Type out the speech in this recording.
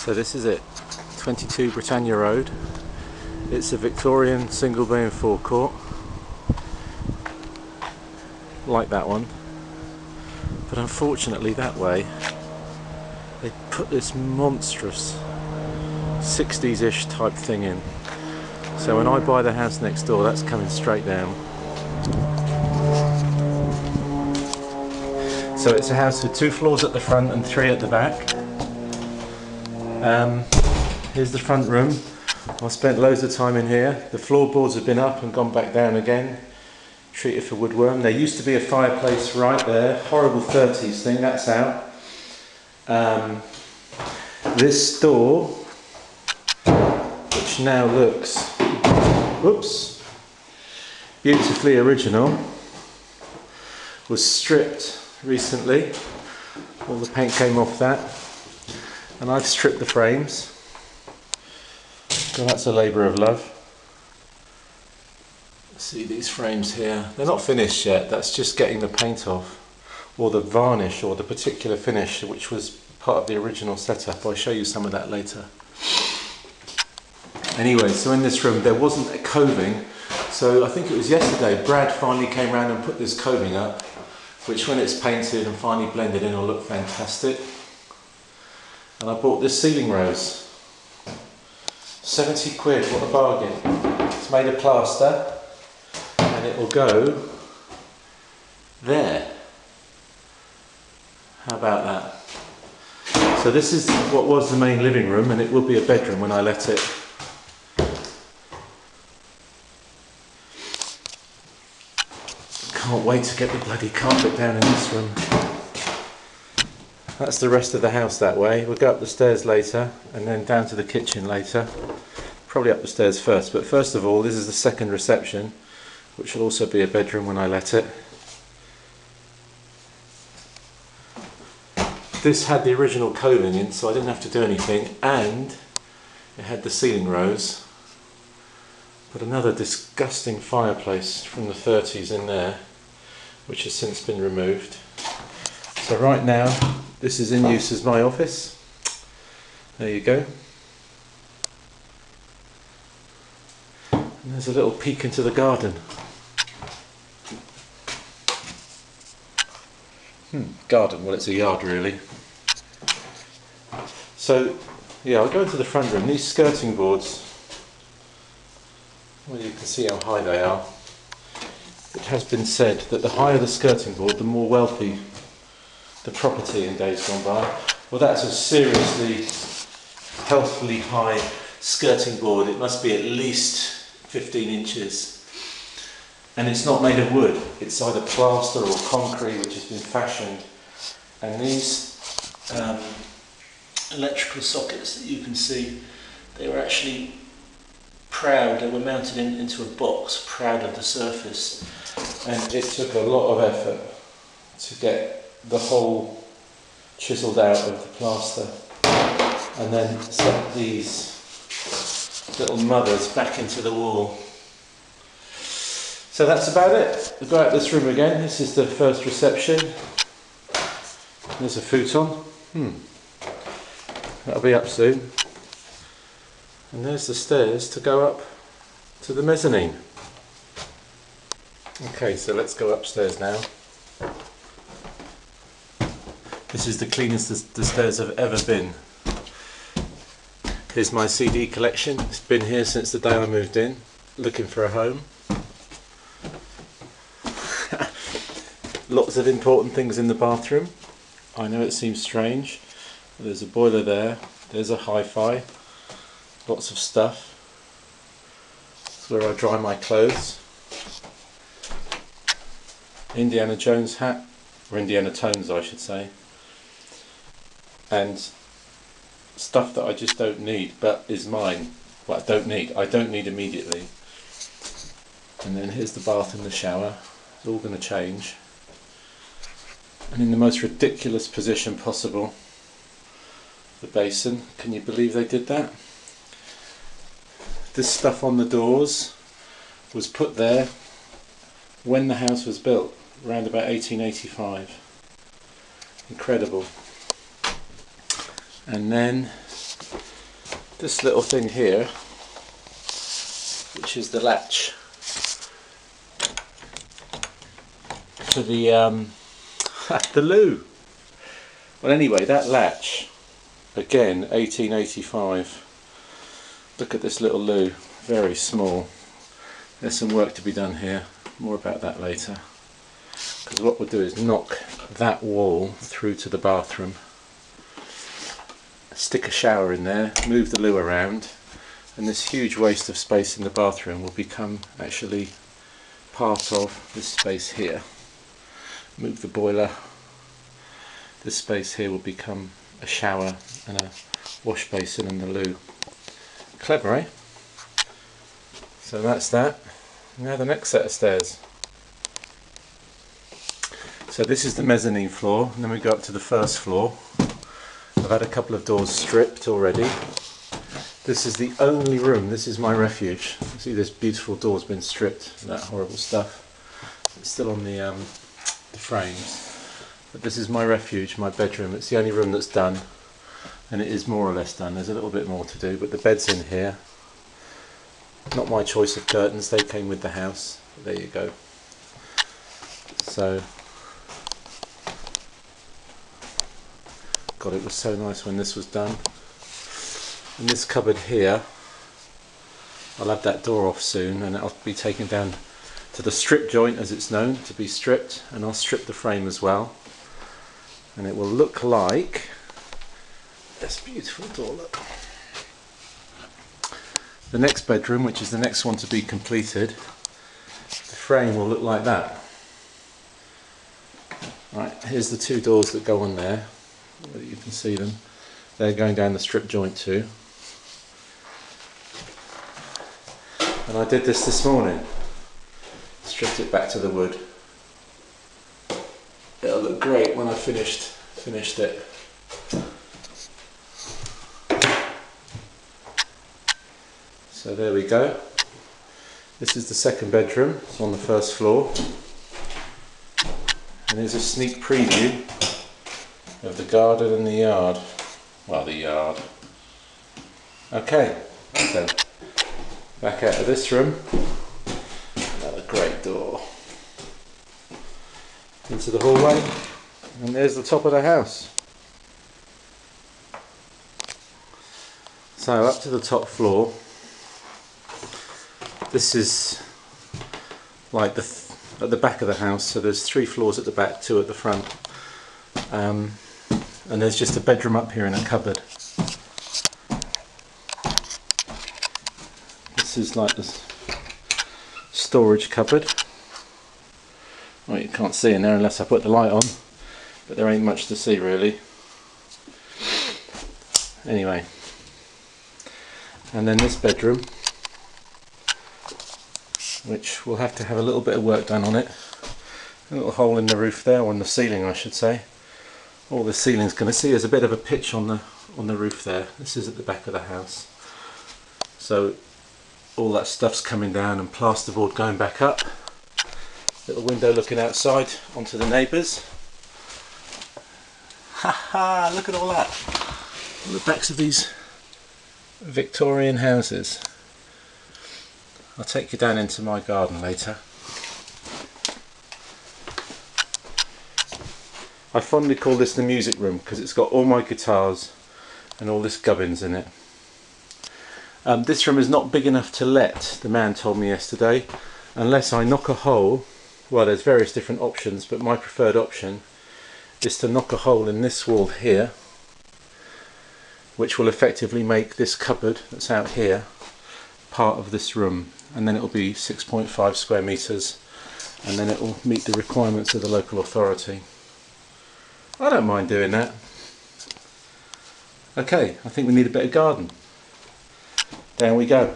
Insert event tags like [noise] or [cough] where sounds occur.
So this is it, 22 Britannia Road. It's a Victorian single bay and forecourt, like that one. But unfortunately that way, they put this monstrous 60s-ish type thing in. So when I buy the house next door, that's coming straight down. So it's a house with two floors at the front and three at the back. Um, here's the front room. I spent loads of time in here. The floorboards have been up and gone back down again. Treated for woodworm. There used to be a fireplace right there. Horrible 30s thing, that's out. Um, this door, which now looks, whoops, beautifully original, was stripped recently. All the paint came off that. And I've stripped the frames. So that's a labour of love. See these frames here, they're not finished yet, that's just getting the paint off. Or the varnish or the particular finish which was part of the original setup. I'll show you some of that later. Anyway, so in this room there wasn't a coving. So I think it was yesterday Brad finally came around and put this coving up which when it's painted and finally blended in will look fantastic. And I bought this ceiling rose. 70 quid, what a bargain. It's made of plaster and it will go there. How about that? So this is what was the main living room and it will be a bedroom when I let it. Can't wait to get the bloody carpet down in this room. That's the rest of the house that way. We'll go up the stairs later and then down to the kitchen later. Probably up the stairs first, but first of all, this is the second reception, which will also be a bedroom when I let it. This had the original coving in, so I didn't have to do anything, and it had the ceiling rose. But another disgusting fireplace from the 30s in there, which has since been removed. So right now, this is in use as my office. There you go. And there's a little peek into the garden. Hmm, garden, well it's a yard really. So, yeah, I'll go into the front room. These skirting boards, well you can see how high they are. It has been said that the higher the skirting board, the more wealthy the property in days gone by. Well, that's a seriously, healthily high skirting board. It must be at least 15 inches. And it's not made of wood. It's either plaster or concrete, which has been fashioned. And these um, electrical sockets that you can see, they were actually proud. They were mounted in, into a box, proud of the surface. And it took a lot of effort to get the hole chiseled out of the plaster and then set these little mothers back into the wall. So that's about it. We'll go out this room again. This is the first reception. There's a futon. Hmm. That'll be up soon. And there's the stairs to go up to the mezzanine. Okay, so let's go upstairs now. This is the cleanest the stairs have ever been. Here's my CD collection. It's been here since the day I moved in, looking for a home. Lots of important things in the bathroom. I know it seems strange. There's a boiler there. There's a hi-fi. Lots of stuff. It's where I dry my clothes. Indiana Jones hat, or Indiana Tones I should say and stuff that I just don't need but is mine. Well I don't need. I don't need immediately. And then here's the bath and the shower. It's all going to change. And in the most ridiculous position possible the basin. Can you believe they did that? This stuff on the doors was put there when the house was built around about 1885 incredible and then this little thing here, which is the latch to the um, [laughs] the loo. Well, anyway, that latch, again, 1885. Look at this little loo, very small. There's some work to be done here. More about that later. Because what we'll do is knock that wall through to the bathroom, stick a shower in there, move the loo around, and this huge waste of space in the bathroom will become actually part of this space here. Move the boiler. This space here will become a shower and a wash basin and the loo. Clever, eh? So that's that. Now the next set of stairs. So this is the mezzanine floor, and then we go up to the first floor. I've had a couple of doors stripped already. This is the only room, this is my refuge. See this beautiful door's been stripped, that horrible stuff. It's still on the, um, the frames. But this is my refuge, my bedroom. It's the only room that's done and it is more or less done. There's a little bit more to do, but the bed's in here. Not my choice of curtains, they came with the house. There you go. So, God, it was so nice when this was done. And this cupboard here, I'll have that door off soon, and I'll be taken down to the strip joint, as it's known, to be stripped, and I'll strip the frame as well. And it will look like this beautiful door look. The next bedroom, which is the next one to be completed, the frame will look like that. Right, here's the two doors that go on there. You can see them. They're going down the strip joint too. And I did this this morning. Stripped it back to the wood. It'll look great when I finished finished it. So there we go. This is the second bedroom, it's on the first floor. And here's a sneak preview of the garden and the yard. Well, the yard. Okay, so back out of this room. Another great door. Into the hallway. And there's the top of the house. So up to the top floor this is like the th at the back of the house so there's three floors at the back two at the front um, and there's just a bedroom up here in a cupboard this is like this storage cupboard well you can't see in there unless I put the light on but there ain't much to see really anyway and then this bedroom which will have to have a little bit of work done on it. A little hole in the roof there, or in the ceiling I should say. All the ceiling's going to see there's a bit of a pitch on the on the roof there. This is at the back of the house. So all that stuff's coming down and plasterboard going back up. Little window looking outside onto the neighbours. Ha ha! Look at all that. All the backs of these Victorian houses. I'll take you down into my garden later. I fondly call this the music room because it's got all my guitars and all this gubbins in it. Um, this room is not big enough to let, the man told me yesterday, unless I knock a hole, well there's various different options, but my preferred option is to knock a hole in this wall here, which will effectively make this cupboard that's out here part of this room and then it will be 6.5 square meters and then it will meet the requirements of the local authority. I don't mind doing that. Okay, I think we need a bit of garden. There we go.